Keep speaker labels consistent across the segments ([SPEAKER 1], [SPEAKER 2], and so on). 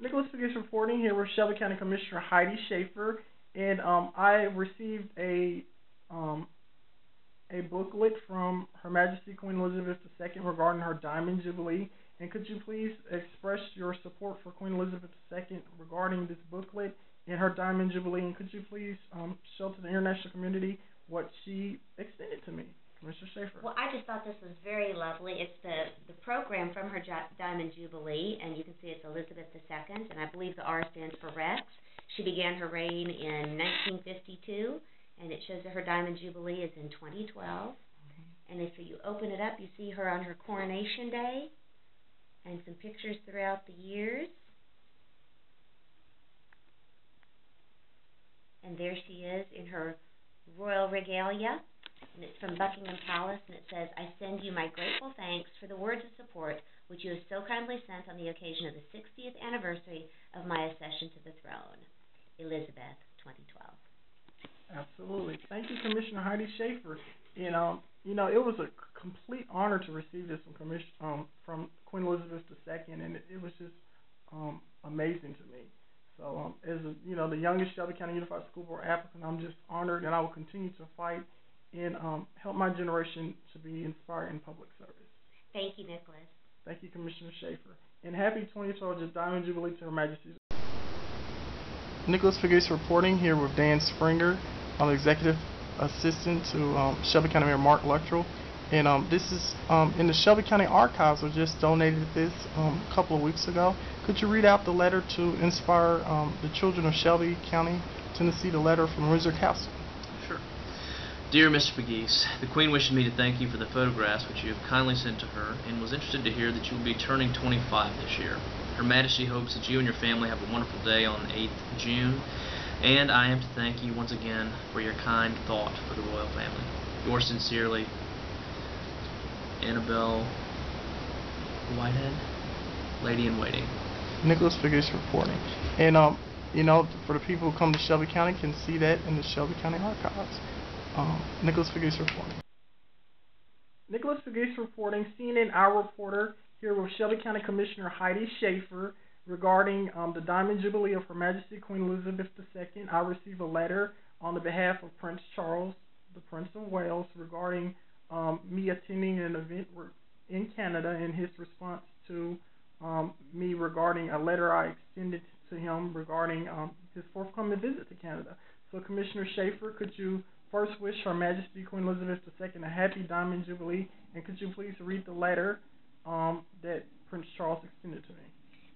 [SPEAKER 1] Nicholas Pegues reporting here with Shelby County Commissioner Heidi Shafer, and um, I received a um, a booklet from Her Majesty Queen Elizabeth II regarding her Diamond Jubilee. And could you please express your support for Queen Elizabeth II regarding this booklet and her Diamond Jubilee? And could you please um, show to the international community what she extended to me? Mr. Shafer.
[SPEAKER 2] Well, I just thought this was very lovely. It's the the program from her Diamond Jubilee, and you can see it's Elizabeth II, and I believe the R stands for Rex. She began her reign in 1952, and it shows that her Diamond Jubilee is in 2012. Mm-hmm. And if you open it up, you see her on her coronation day, and some pictures throughout the years. And there she is in her royal regalia and it's from Buckingham Palace, and it says, I send you my grateful thanks for the words of support which you have so kindly sent on the occasion of the 60th anniversary of my accession to the throne. Elizabeth, 2012.
[SPEAKER 1] Absolutely. Thank you, Commissioner Heidi Shafer. You know, you know, it was a complete honor to receive this from Commission um, from Queen Elizabeth II, and it, it was just um, amazing to me. So, um, as a, you know, the youngest Shelby County Unified School Board applicant, I'm just honored, and I will continue to fight and um, help my generation to be inspired in public service.
[SPEAKER 2] Thank you, Nicholas.
[SPEAKER 1] Thank you, Commissioner Shafer. And happy 2012 Diamond Jubilee to Her Majesty. Nicholas Pegues reporting here with Dan Springer. I'm Executive Assistant to um, Shelby County Mayor Mark Luttrell. And um, this is um, in the Shelby County Archives. We just donated this um, a couple of weeks ago. Could you read out the letter to inspire um, the children of Shelby County, Tennessee, the letter from Windsor Castle?
[SPEAKER 3] Dear Mr. Pegues, the Queen wishes me to thank you for the photographs which you have kindly sent to her, and was interested to hear that you will be turning 25 this year. Her Majesty hopes that you and your family have a wonderful day on 8th June, and I am to thank you once again for your kind thought for the royal family. Yours sincerely, Annabelle Whitehead, Lady in Waiting.
[SPEAKER 1] Nicholas Pegues reporting. And, um, you know, for the people who come to Shelby County can see that in the Shelby County Archives um, Nicholas Pegues reporting. Nicholas Pegues reporting, CNN iReporter, here with Shelby County Commissioner Heidi Shafer regarding um, the Diamond Jubilee of Her Majesty Queen Elizabeth II. I received a letter on the behalf of Prince Charles, the Prince of Wales, regarding um, me attending an event in Canada and his response to um, me regarding a letter I extended to him regarding um, his forthcoming visit to Canada. So, Commissioner Shafer, could you First wish Her Majesty Queen Elizabeth II a happy Diamond Jubilee, and could you please read the letter um, that Prince Charles extended to me?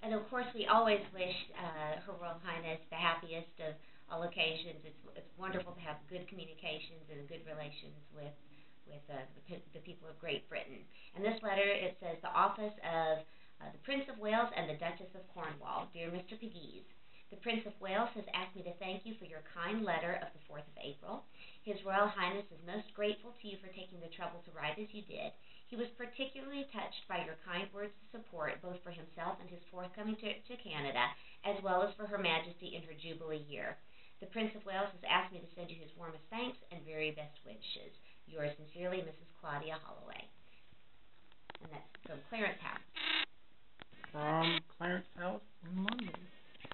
[SPEAKER 2] And of course, we always wish uh, Her Royal Highness the happiest of all occasions. It's it's wonderful to have good communications and good relations with with uh, the, the people of Great Britain. And this letter it says the office of uh, the Prince of Wales and the Duchess of Cornwall, dear Mr. Pegues. The Prince of Wales has asked me to thank you for your kind letter of the 4th of April. His Royal Highness is most grateful to you for taking the trouble to write as you did. He was particularly touched by your kind words of support, both for himself and his forthcoming to, to Canada, as well as for Her Majesty in her Jubilee year. The Prince of Wales has asked me to send you his warmest thanks and very best wishes. Yours sincerely, Mrs. Claudia Holloway. And that's from Clarence House.
[SPEAKER 1] From Clarence House in London.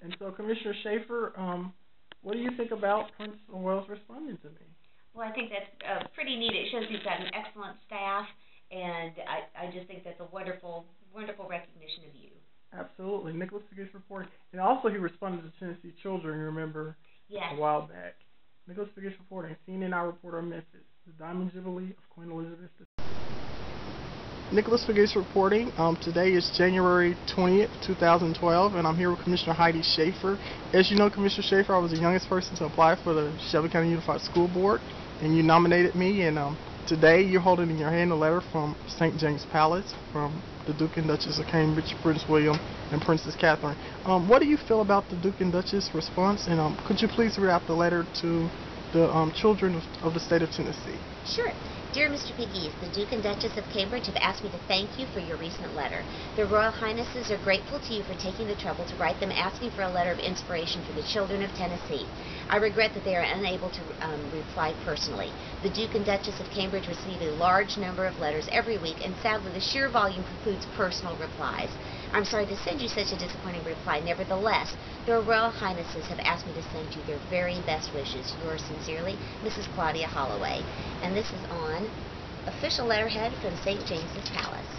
[SPEAKER 1] And so, Commissioner Shafer, um, what do you think about Prince of Wales responding to me?
[SPEAKER 2] Well, I think that's uh, pretty neat. It shows he's got an excellent staff, and I, I just think that's a wonderful, wonderful recognition of you.
[SPEAKER 1] Absolutely. Nicholas Pegues reporting. And also, he responded to Tennessee Children, remember,
[SPEAKER 2] yes.
[SPEAKER 1] a while back. Nicholas Pegues reporting. CNN iReporter Memphis. The Diamond Jubilee of Queen Elizabeth Nicholas Pegues reporting. Um, today is January 20th, 2012, and I'm here with Commissioner Heidi Shafer. As you know, Commissioner Shafer, I was the youngest person to apply for the Shelby County Unified School Board, and you nominated me, and um, today you're holding in your hand a letter from St. James Palace from the Duke and Duchess of Cambridge, Prince William, and Princess Catherine. Um, what do you feel about the Duke and Duchess response, and um, could you please read out the letter to the um, children of, of the state of Tennessee?
[SPEAKER 2] Sure. Dear Mr. Pegues, the Duke and Duchess of Cambridge have asked me to thank you for your recent letter. Their Royal Highnesses are grateful to you for taking the trouble to write them asking for a letter of inspiration for the children of Tennessee. I regret that they are unable to um, reply personally. The Duke and Duchess of Cambridge receive a large number of letters every week, and sadly the sheer volume precludes personal replies.
[SPEAKER 4] I'm sorry to send you such a disappointing reply. Nevertheless, their Royal Highnesses have asked me to send you their very best wishes. Yours sincerely, Mrs. Claudia Holloway. And this is on official letterhead from St. James's Palace.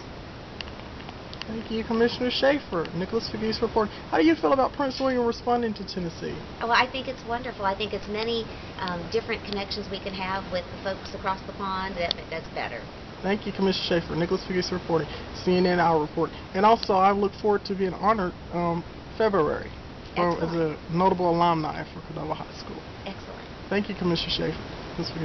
[SPEAKER 1] Thank you, Commissioner Shafer. Nicholas Pegues reporting. How do you feel about Prince William responding to Tennessee?
[SPEAKER 4] Well, I think it's wonderful. I think it's many um, different connections we can have with the folks across the pond. That, that's better.
[SPEAKER 1] Thank you, Commissioner Shafer. Nicholas Pegues reporting. CNN Hour report. And also, I look forward to being honored um, February for, as a notable alumni for Cordova High School.
[SPEAKER 4] Excellent.
[SPEAKER 1] Thank you, Commissioner Shafer.